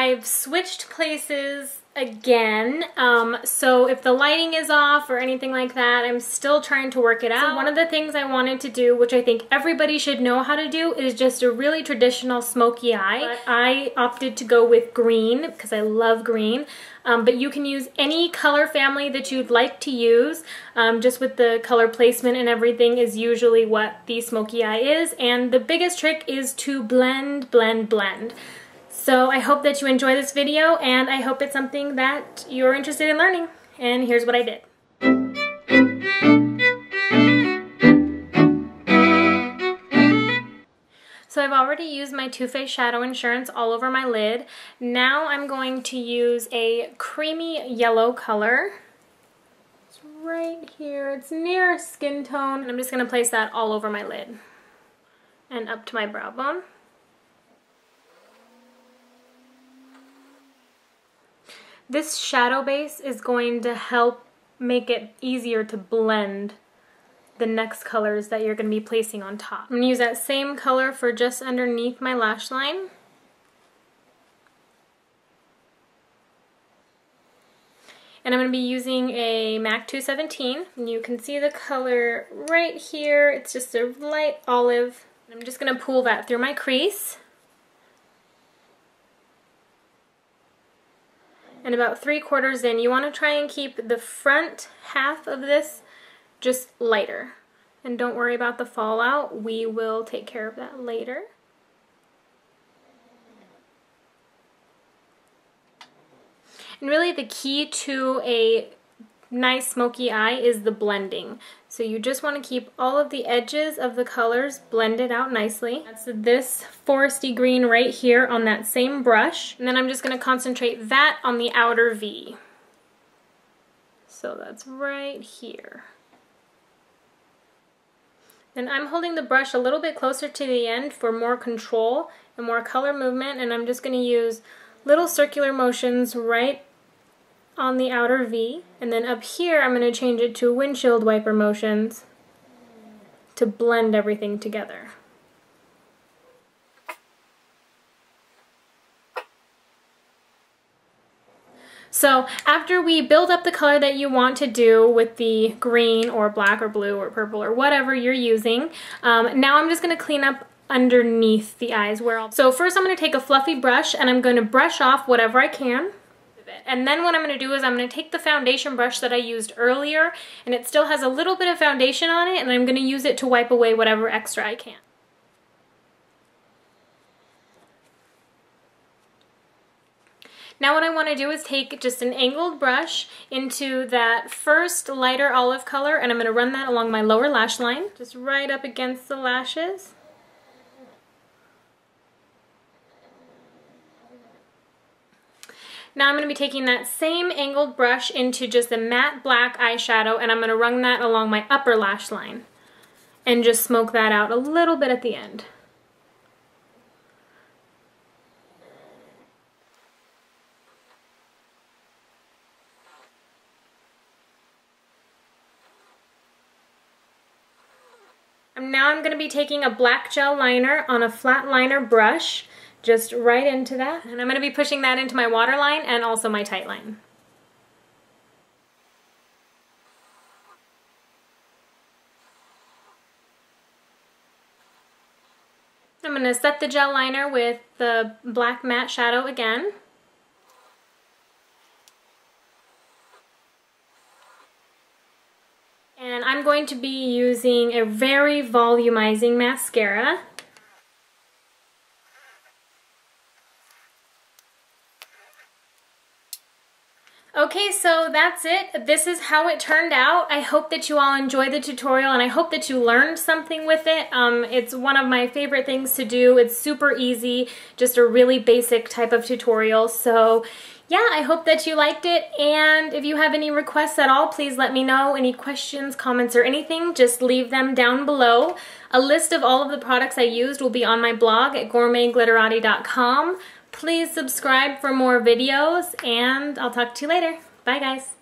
I've switched places again. Um, so if the lighting is off or anything like that, I'm still trying to work it out. So one of the things I wanted to do, which I think everybody should know how to do, is just a really traditional smoky eye. But I opted to go with green because I love green. Um, but you can use any color family that you'd like to use. Um, just with the color placement and everything is usually what the smoky eye is. And the biggest trick is to blend, blend, blend. So I hope that you enjoy this video and I hope it's something that you're interested in learning. And here's what I did. So I've already used my Too Faced Shadow Insurance all over my lid. Now I'm going to use a creamy yellow color. It's right here. It's near skin tone. And I'm just going to place that all over my lid and up to my brow bone. This shadow base is going to help make it easier to blend the next colors that you're going to be placing on top. I'm going to use that same color for just underneath my lash line. And I'm going to be using a MAC 217. And you can see the color right here. It's just a light olive. I'm just going to pull that through my crease. And about three quarters in, you want to try and keep the front half of this just lighter. And don't worry about the fallout. We will take care of that later. And really the key to a nice smoky eye is the blending. So you just want to keep all of the edges of the colors blended out nicely. That's this foresty green right here on that same brush. And then I'm just going to concentrate that on the outer V. So that's right here. And I'm holding the brush a little bit closer to the end for more control and more color movement and I'm just going to use little circular motions right on the outer V. And then up here, I'm going to change it to windshield wiper motions to blend everything together. So after we build up the color that you want to do with the green or black or blue or purple or whatever you're using, um, now I'm just going to clean up underneath the eyes where I'll... So first I'm going to take a fluffy brush and I'm going to brush off whatever I can. And then what I'm going to do is I'm going to take the foundation brush that I used earlier and it still has a little bit of foundation on it and I'm going to use it to wipe away whatever extra I can. Now what I want to do is take just an angled brush into that first lighter olive color and I'm going to run that along my lower lash line, just right up against the lashes. Now I'm going to be taking that same angled brush into just a matte black eyeshadow and I'm going to run that along my upper lash line and just smoke that out a little bit at the end. Now I'm going to be taking a black gel liner on a flat liner brush just right into that. And I'm going to be pushing that into my waterline and also my tight line. I'm going to set the gel liner with the black matte shadow again. And I'm going to be using a very volumizing mascara. Okay, so that's it. This is how it turned out. I hope that you all enjoyed the tutorial and I hope that you learned something with it. Um, it's one of my favorite things to do. It's super easy, just a really basic type of tutorial. So yeah, I hope that you liked it. And if you have any requests at all, please let me know. Any questions, comments, or anything, just leave them down below. A list of all of the products I used will be on my blog at gourmetglitterati.com. Please subscribe for more videos, and I'll talk to you later. Bye, guys.